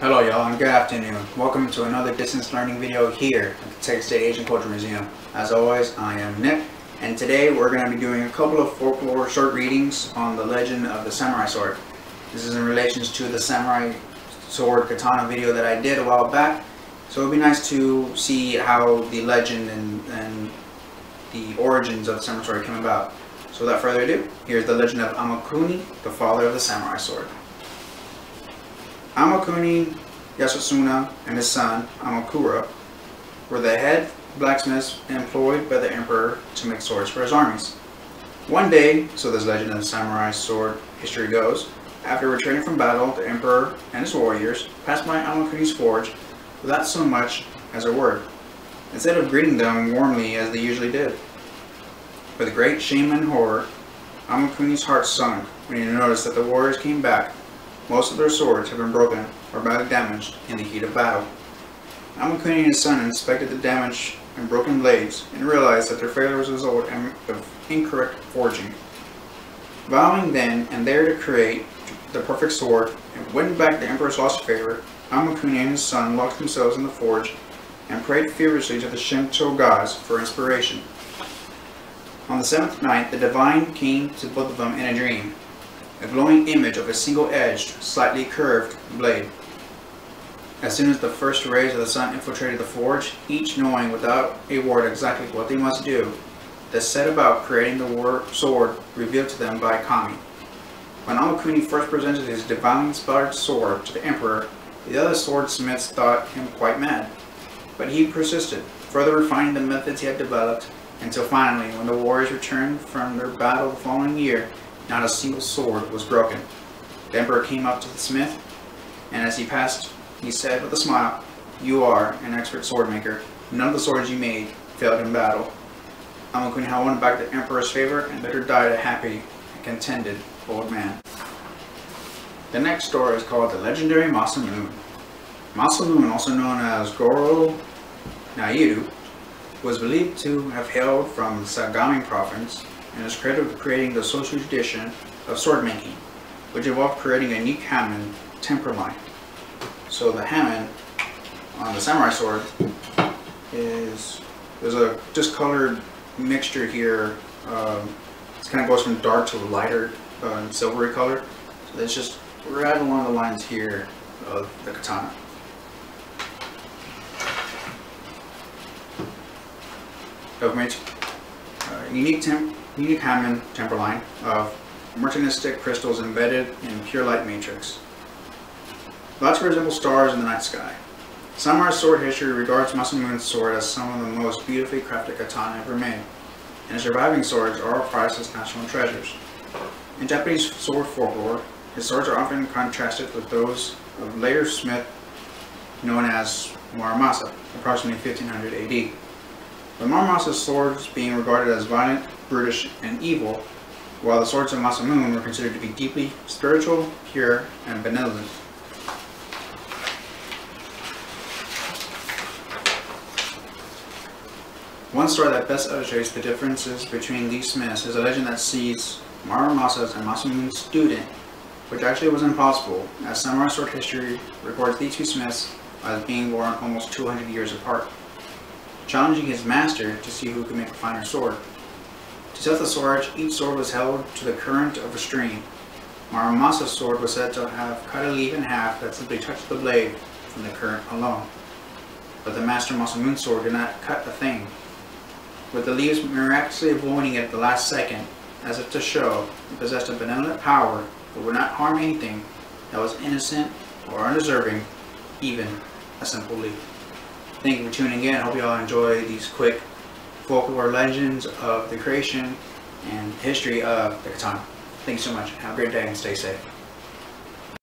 Hello y'all and good afternoon. Welcome to another distance learning video here at the Texas State Asian Culture Museum. As always, I am Nick and today we're going to be doing a couple of folklore short readings on the legend of the samurai sword. This is in relation to the samurai sword katana video that I did a while back. So it would be nice to see how the legend and, and the origins of the samurai sword came about. So without further ado, here's the legend of Amakuni, the father of the samurai sword. Amakuni Yasatsuna and his son, Amakura, were the head blacksmiths employed by the emperor to make swords for his armies. One day, so this legend of the samurai sword history goes, after returning from battle, the emperor and his warriors passed by Amakuni's forge without so much as a word, instead of greeting them warmly as they usually did. With great shame and horror, Amakuni's heart sunk when he noticed that the warriors came back. Most of their swords had been broken or badly damaged in the heat of battle. Amakuni and his son inspected the damage and broken blades and realized that their failure was a result of incorrect forging. Vowing then and there to create the perfect sword and win back the Emperor's lost favor, Amakuni and his son locked themselves in the forge and prayed furiously to the Shinto gods for inspiration. On the seventh night, the divine came to both of them in a dream, a glowing image of a single-edged, slightly curved blade. As soon as the first rays of the sun infiltrated the forge, each knowing without a word exactly what they must do, they set about creating the war sword revealed to them by Kami. When Amakuni first presented his divine-inspired sword to the emperor, the other swordsmiths thought him quite mad. But he persisted, further refining the methods he had developed until finally, when the warriors returned from their battle the following year, not a single sword was broken. The emperor came up to the smith, and as he passed, he said with a smile, You are an expert sword maker. None of the swords you made failed in battle. Amakuni had won back the emperor's favor and better died a happy and contented old man. The next story is called The Legendary Masamune. Masamune, also known as Goro Nairu, was believed to have hailed from Sagami province and is credited with creating the Soshu tradition of sword making, which involved creating a unique hamon temper line. So the hamon on the samurai sword is there's a discolored mixture here. Um, it kind of goes from dark to lighter uh, silvery color. So it's just right along the lines here of the katana. Government uh, unique temp unique hamon temper line of martensitic crystals embedded in pearlite matrix. Lots resemble stars in the night sky. Samurai sword history regards Masamune's sword as some of the most beautifully crafted katana ever made, and his surviving swords are prized as national treasures. In Japanese sword folklore, his swords are often contrasted with those of later smith known as Muramasa, approximately 1500 AD. The Muramasa's swords being regarded as violent, brutish, and evil, while the swords of Masamune were considered to be deeply spiritual, pure, and benevolent. One story that best illustrates the differences between these smiths is a legend that sees Muramasa's and Masamune's student, which actually was impossible, as samurai sword history records these two smiths as being born almost 200 years apart challenging his master to see who could make a finer sword. To test the sword, each sword was held to the current of a stream. Muramasa's sword was said to have cut a leaf in half that simply touched the blade from the current alone. But the Master Masamune's sword did not cut a thing, with the leaves miraculously avoiding it at the last second, as if to show it possessed a benevolent power that would not harm anything that was innocent or undeserving, even a simple leaf. Thank you for tuning in. I hope you all enjoy these quick folklore legends of the creation and history of the katana. Thank you so much. Have a great day and stay safe.